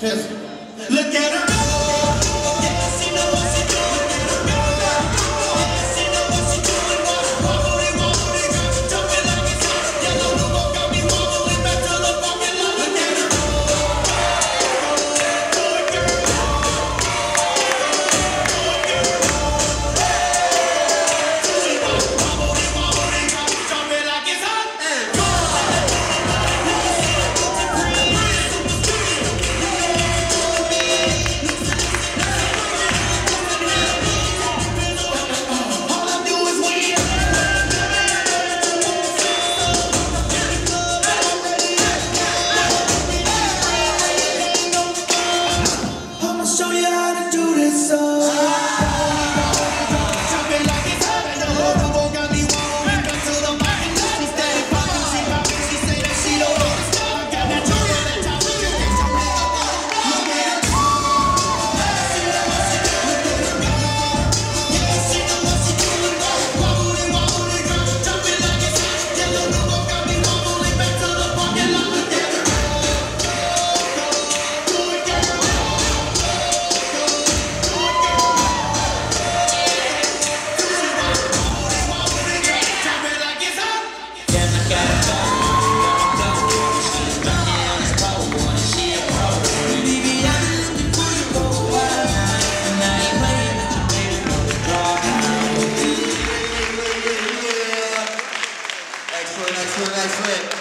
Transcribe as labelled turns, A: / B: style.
A: Just Gotta do this all.
B: Until next week.